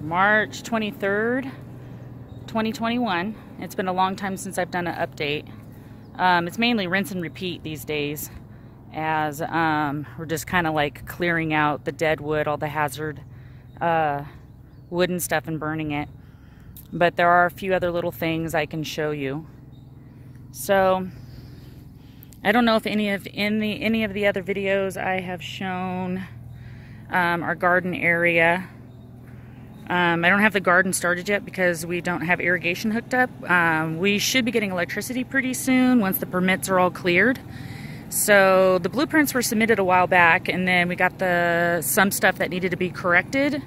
March 23rd, 2021. It's been a long time since I've done an update. Um, it's mainly rinse and repeat these days as um, we're just kind of like clearing out the dead wood, all the hazard uh, wood and stuff and burning it. But there are a few other little things I can show you. So I don't know if any of in the any of the other videos I have shown um, our garden area um, I don't have the garden started yet because we don't have irrigation hooked up. Um, we should be getting electricity pretty soon once the permits are all cleared. So the blueprints were submitted a while back and then we got the some stuff that needed to be corrected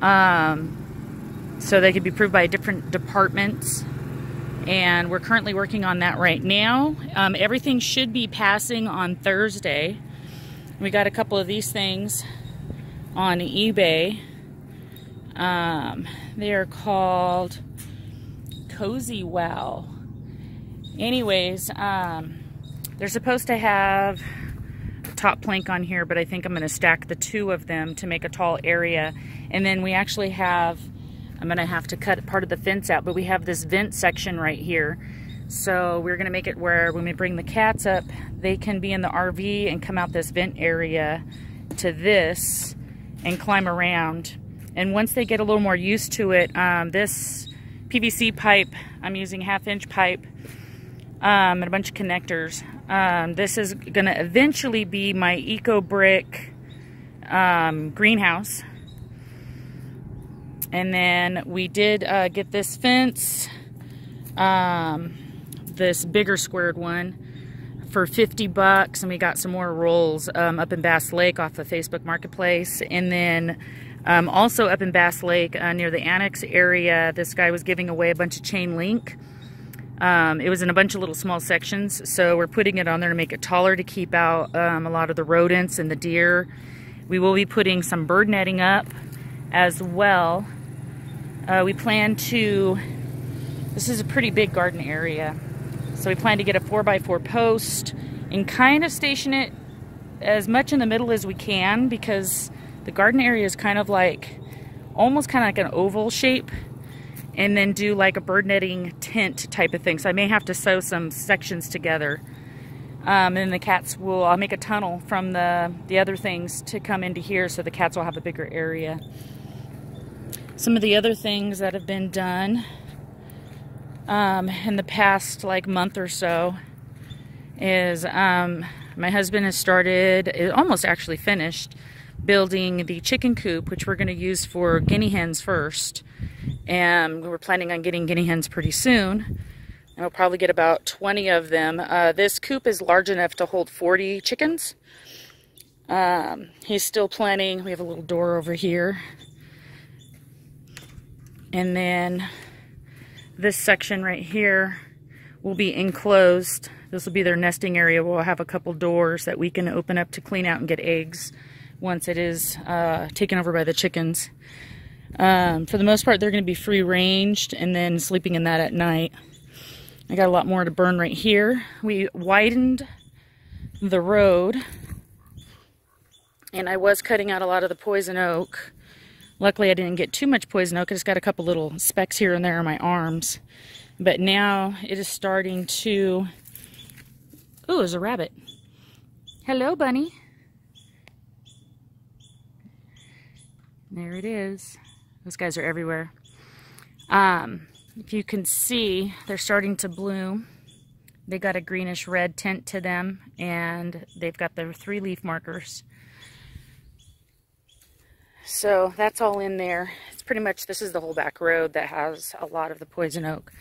um, so they could be approved by different departments and we're currently working on that right now. Um, everything should be passing on Thursday. We got a couple of these things on eBay um, they are called Cozy Well. Anyways, um, they're supposed to have a top plank on here, but I think I'm going to stack the two of them to make a tall area. And then we actually have, I'm going to have to cut part of the fence out, but we have this vent section right here. So we're going to make it where when we bring the cats up, they can be in the RV and come out this vent area to this and climb around and once they get a little more used to it, um, this PVC pipe, I'm using half inch pipe um, and a bunch of connectors. Um, this is going to eventually be my Eco Brick um, greenhouse. And then we did uh, get this fence, um, this bigger squared one, for 50 bucks. And we got some more rolls um, up in Bass Lake off the Facebook Marketplace. And then um, also up in Bass Lake uh, near the annex area, this guy was giving away a bunch of chain link. Um, it was in a bunch of little small sections, so we're putting it on there to make it taller to keep out um, a lot of the rodents and the deer. We will be putting some bird netting up as well. Uh, we plan to, this is a pretty big garden area, so we plan to get a 4x4 post and kind of station it as much in the middle as we can because the garden area is kind of like, almost kind of like an oval shape and then do like a bird netting tent type of thing. So I may have to sew some sections together. Um, and the cats will, I'll make a tunnel from the, the other things to come into here so the cats will have a bigger area. Some of the other things that have been done um, in the past like month or so is um, my husband has started, almost actually finished, building the chicken coop, which we're going to use for guinea hens first. And we're planning on getting guinea hens pretty soon. And we'll probably get about 20 of them. Uh, this coop is large enough to hold 40 chickens. Um, he's still planning. We have a little door over here. And then this section right here will be enclosed. This will be their nesting area. We'll have a couple doors that we can open up to clean out and get eggs once it is uh, taken over by the chickens. Um, for the most part, they're going to be free ranged and then sleeping in that at night. I got a lot more to burn right here. We widened the road and I was cutting out a lot of the poison oak. Luckily, I didn't get too much poison oak. I just got a couple little specks here and there on my arms. But now it is starting to... Oh, there's a rabbit. Hello, bunny. There it is. Those guys are everywhere. Um, if you can see, they're starting to bloom. They got a greenish red tint to them, and they've got their three leaf markers. So that's all in there. It's pretty much, this is the whole back road that has a lot of the poison oak.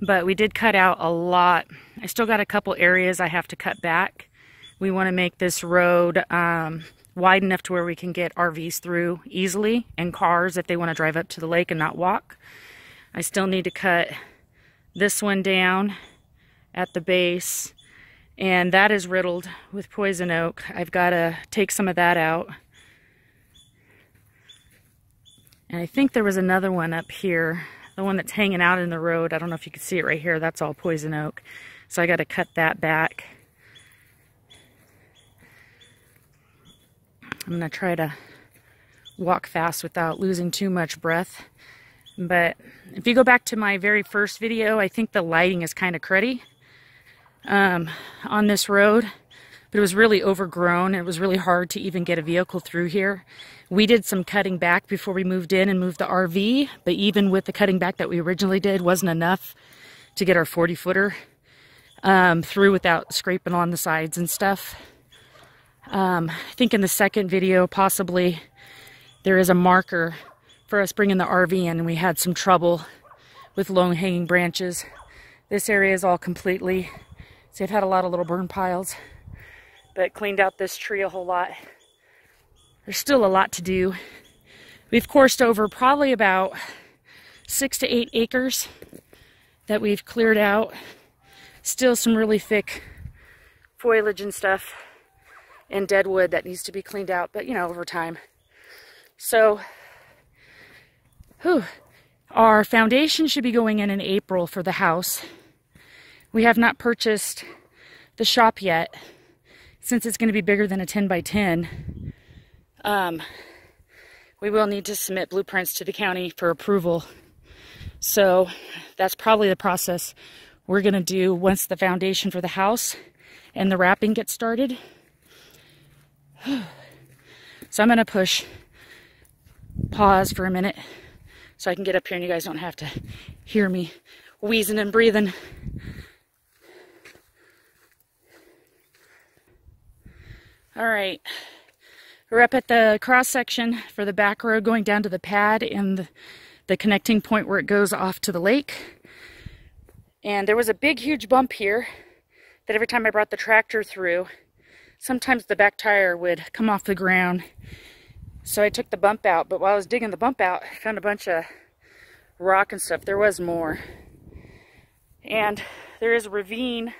But we did cut out a lot. I still got a couple areas I have to cut back. We want to make this road um, wide enough to where we can get RVs through easily and cars if they want to drive up to the lake and not walk. I still need to cut this one down at the base and that is riddled with poison oak. I've got to take some of that out. And I think there was another one up here, the one that's hanging out in the road. I don't know if you can see it right here. That's all poison oak. So I got to cut that back. I'm going to try to walk fast without losing too much breath. But if you go back to my very first video, I think the lighting is kind of cruddy um, on this road. But it was really overgrown. It was really hard to even get a vehicle through here. We did some cutting back before we moved in and moved the RV. But even with the cutting back that we originally did, wasn't enough to get our 40 footer um, through without scraping on the sides and stuff. Um, I think in the second video, possibly there is a marker for us bringing the RV in, and we had some trouble with long hanging branches. This area is all completely, so I've had a lot of little burn piles, but cleaned out this tree a whole lot. There's still a lot to do. We've coursed over probably about six to eight acres that we've cleared out. Still some really thick foliage and stuff and dead wood that needs to be cleaned out, but you know, over time. So, whew, our foundation should be going in in April for the house. We have not purchased the shop yet since it's going to be bigger than a 10 by 10. Um, we will need to submit blueprints to the county for approval. So that's probably the process we're going to do once the foundation for the house and the wrapping gets started. so I'm going to push pause for a minute so I can get up here and you guys don't have to hear me wheezing and breathing. All right, we're up at the cross section for the back road going down to the pad and the, the connecting point where it goes off to the lake. And there was a big, huge bump here that every time I brought the tractor through, sometimes the back tire would come off the ground. So I took the bump out, but while I was digging the bump out, I found a bunch of rock and stuff. There was more. And there is a ravine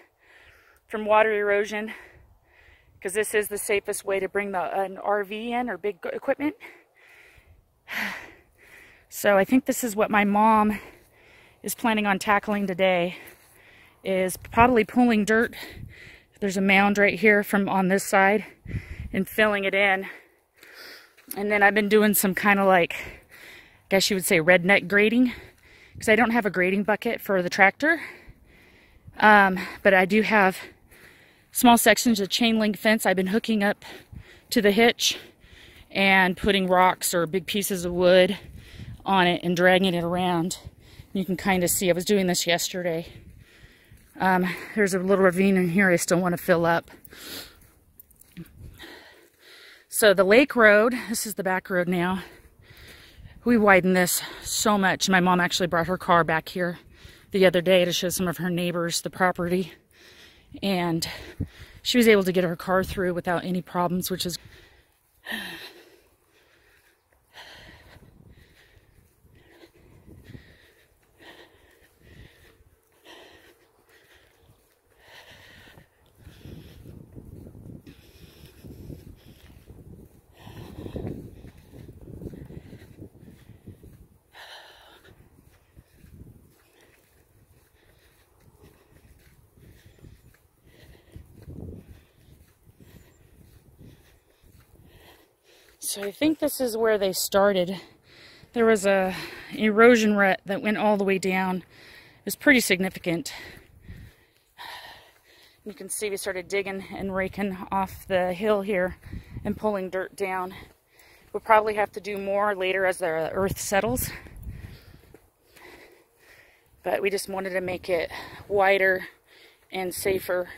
from water erosion because this is the safest way to bring the, an RV in or big equipment. So I think this is what my mom is planning on tackling today is probably pulling dirt. There's a mound right here from on this side and filling it in. And then I've been doing some kind of like, I guess you would say redneck grading because I don't have a grading bucket for the tractor. Um, but I do have small sections of chain link fence I've been hooking up to the hitch and putting rocks or big pieces of wood on it and dragging it around. You can kind of see, I was doing this yesterday. Um, there's a little ravine in here I still want to fill up. So the lake road, this is the back road now. We widened this so much. My mom actually brought her car back here the other day to show some of her neighbors the property. And she was able to get her car through without any problems, which is So I think this is where they started. There was a erosion rut that went all the way down. It was pretty significant. You can see we started digging and raking off the hill here and pulling dirt down. We'll probably have to do more later as the earth settles. But we just wanted to make it wider and safer.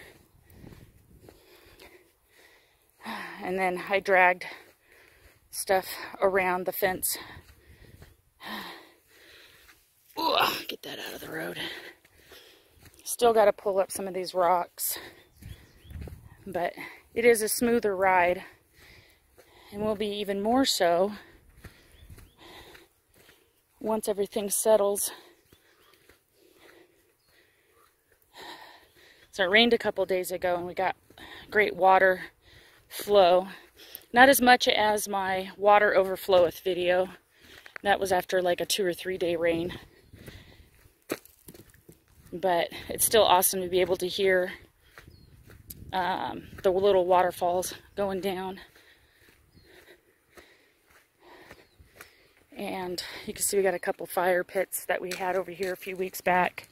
And then I dragged stuff around the fence. Ooh, get that out of the road. Still got to pull up some of these rocks. But it is a smoother ride. And will be even more so once everything settles. So it rained a couple days ago and we got great water flow. Not as much as my water overfloweth video. That was after like a two or three day rain. But it's still awesome to be able to hear um, the little waterfalls going down. And you can see we got a couple fire pits that we had over here a few weeks back.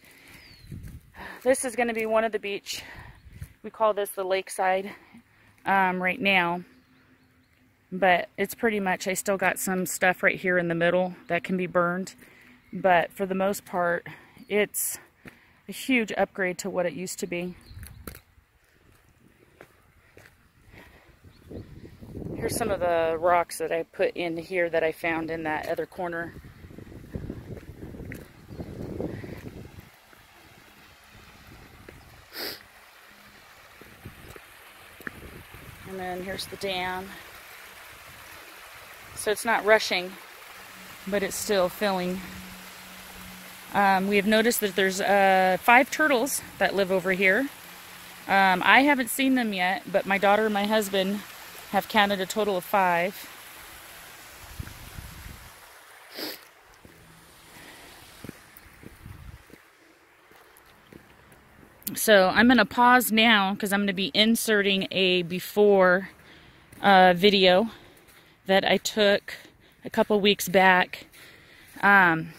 This is going to be one of the beach. We call this the lakeside um, right now. But it's pretty much, I still got some stuff right here in the middle that can be burned. But for the most part, it's a huge upgrade to what it used to be. Here's some of the rocks that I put in here that I found in that other corner. And then here's the dam. So it's not rushing, but it's still filling. Um, we have noticed that there's uh, five turtles that live over here. Um, I haven't seen them yet, but my daughter and my husband have counted a total of five. So I'm going to pause now because I'm going to be inserting a before uh, video that I took a couple weeks back. Um,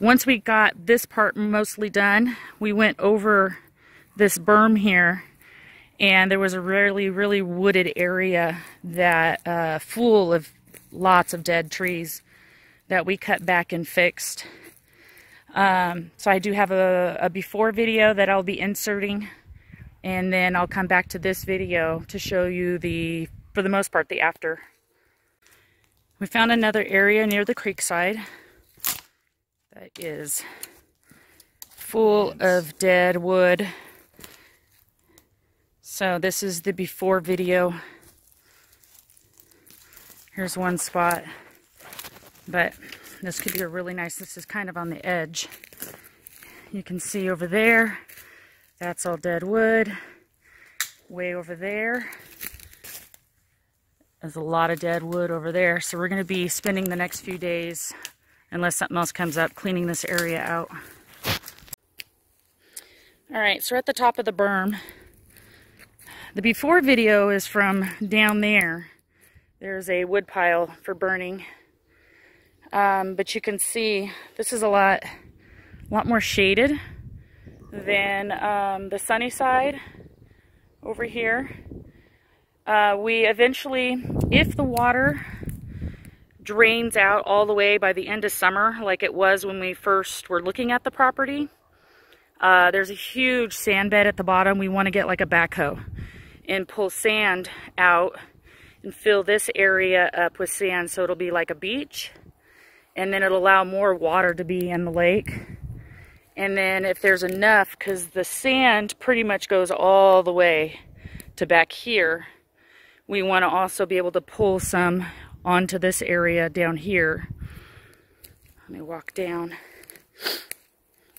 once we got this part mostly done, we went over this berm here and there was a really, really wooded area that uh, full of lots of dead trees that we cut back and fixed. Um, so I do have a, a before video that I'll be inserting and then I'll come back to this video to show you the, for the most part, the after. We found another area near the creek side that is full of dead wood. So this is the before video. Here's one spot, but this could be a really nice, this is kind of on the edge. You can see over there, that's all dead wood. Way over there, there's a lot of dead wood over there. So we're going to be spending the next few days, unless something else comes up, cleaning this area out. All right, so we're at the top of the berm. The before video is from down there. There's a wood pile for burning. Um, but you can see this is a lot, a lot more shaded than um, the sunny side over here. Uh, we eventually, if the water drains out all the way by the end of summer, like it was when we first were looking at the property, uh, there's a huge sand bed at the bottom. We want to get like a backhoe and pull sand out and fill this area up with sand so it'll be like a beach. And then it'll allow more water to be in the lake. And then if there's enough, because the sand pretty much goes all the way to back here, we want to also be able to pull some onto this area down here. Let me walk down.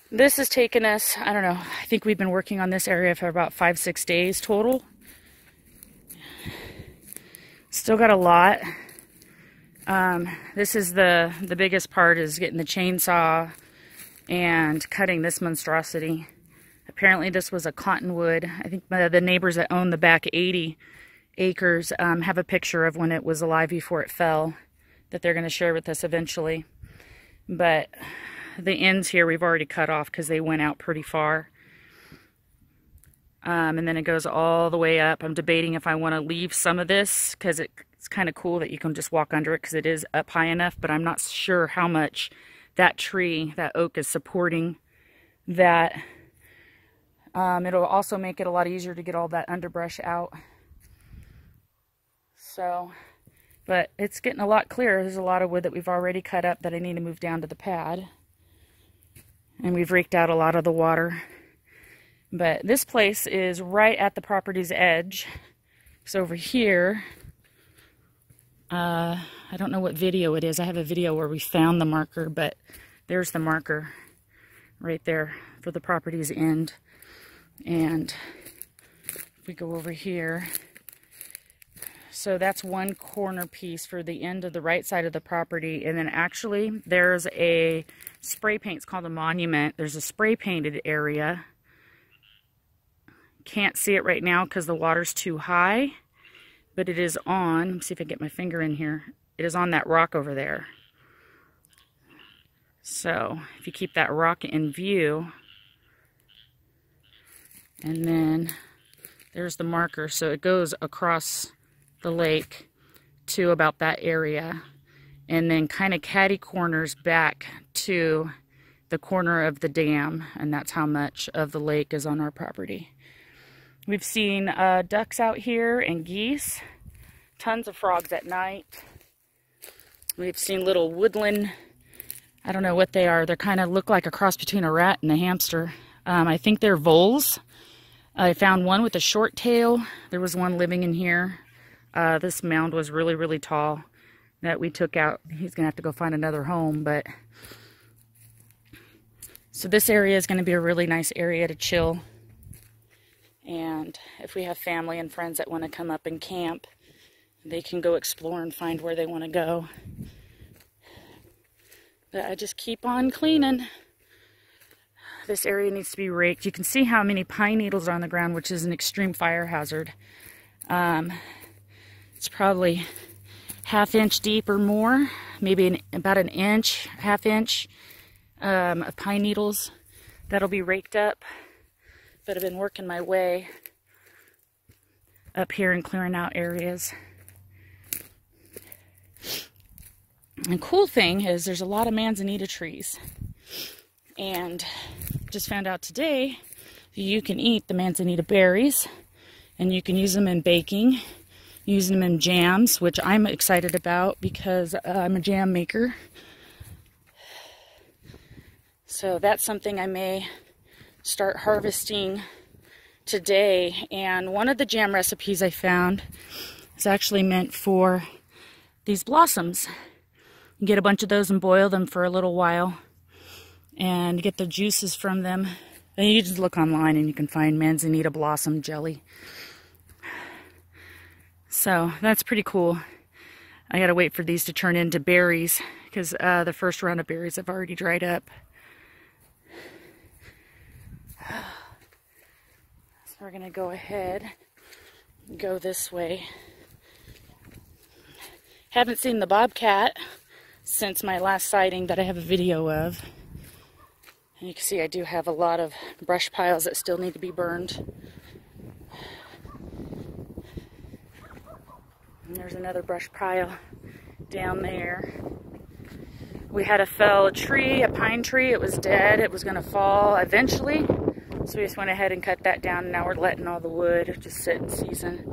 This has taken us, I don't know, I think we've been working on this area for about five, six days total. Still got a lot. Um, this is the, the biggest part is getting the chainsaw and cutting this monstrosity. Apparently this was a cottonwood. I think the neighbors that own the back 80 acres um, have a picture of when it was alive before it fell that they're going to share with us eventually. But the ends here we've already cut off because they went out pretty far. Um, and then it goes all the way up. I'm debating if I want to leave some of this because it, it's kind of cool that you can just walk under it because it is up high enough, but I'm not sure how much that tree, that oak is supporting that. Um, it'll also make it a lot easier to get all that underbrush out. So, but it's getting a lot clearer. There's a lot of wood that we've already cut up that I need to move down to the pad. And we've raked out a lot of the water. But this place is right at the property's edge. So over here, uh, I don't know what video it is. I have a video where we found the marker, but there's the marker right there for the property's end. And if we go over here, so that's one corner piece for the end of the right side of the property. And then actually there's a spray paint. It's called a monument. There's a spray painted area. Can't see it right now because the water's too high. But it is on. Let see if I get my finger in here. It is on that rock over there. So if you keep that rock in view, and then there's the marker. So it goes across the lake to about that area and then kind of catty corners back to the corner of the dam and that's how much of the lake is on our property. We've seen uh, ducks out here and geese, tons of frogs at night. We've seen little woodland, I don't know what they are. They kind of look like a cross between a rat and a hamster. Um, I think they're voles. I found one with a short tail. There was one living in here. Uh, this mound was really, really tall that we took out. He's going to have to go find another home, but... So this area is going to be a really nice area to chill. And if we have family and friends that want to come up and camp, they can go explore and find where they want to go. But I just keep on cleaning. This area needs to be raked. You can see how many pine needles are on the ground, which is an extreme fire hazard. Um, it's probably half inch deep or more, maybe an, about an inch, half inch um, of pine needles. That'll be raked up. But I've been working my way up here and clearing out areas. And cool thing is there's a lot of manzanita trees. And just found out today you can eat the manzanita berries and you can use them in baking, using them in jams, which I'm excited about because uh, I'm a jam maker. So that's something I may start harvesting today. And one of the jam recipes I found is actually meant for these blossoms. You get a bunch of those and boil them for a little while and get the juices from them. And you just look online and you can find manzanita blossom jelly. So that's pretty cool. I gotta wait for these to turn into berries because uh, the first round of berries have already dried up. So we're gonna go ahead go this way. Haven't seen the bobcat since my last sighting that I have a video of. And you can see I do have a lot of brush piles that still need to be burned. And there's another brush pile down there. We had a fell a tree, a pine tree. It was dead. It was going to fall eventually. So we just went ahead and cut that down. Now we're letting all the wood just sit and season.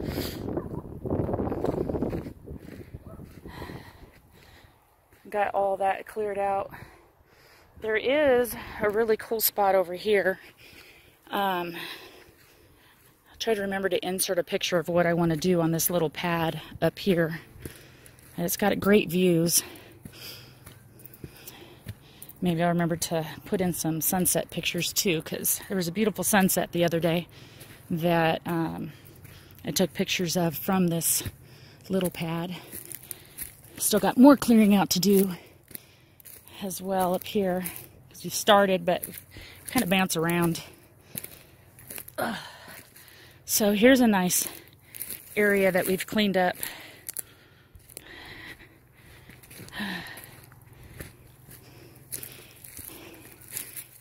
Got all that cleared out there is a really cool spot over here. Um, try to remember to insert a picture of what I want to do on this little pad up here. And it's got great views. Maybe I'll remember to put in some sunset pictures too, because there was a beautiful sunset the other day that um, I took pictures of from this little pad. Still got more clearing out to do as well up here we started, but kind of bounce around. Ugh. So here's a nice area that we've cleaned up.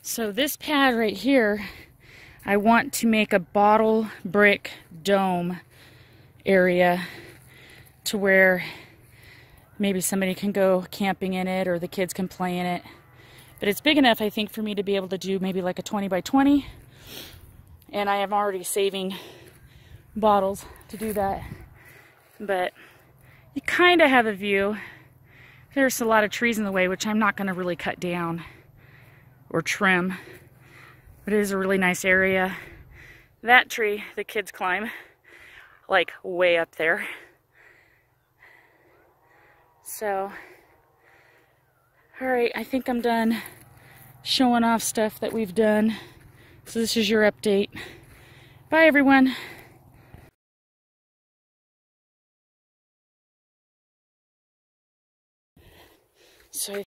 So this pad right here, I want to make a bottle brick dome area to where maybe somebody can go camping in it or the kids can play in it. But it's big enough, I think, for me to be able to do maybe like a 20 by 20. And I am already saving bottles to do that. But you kind of have a view. There's a lot of trees in the way, which I'm not going to really cut down or trim. But it is a really nice area. That tree, the kids climb, like way up there. So, all right, I think I'm done showing off stuff that we've done. So this is your update. Bye, everyone. So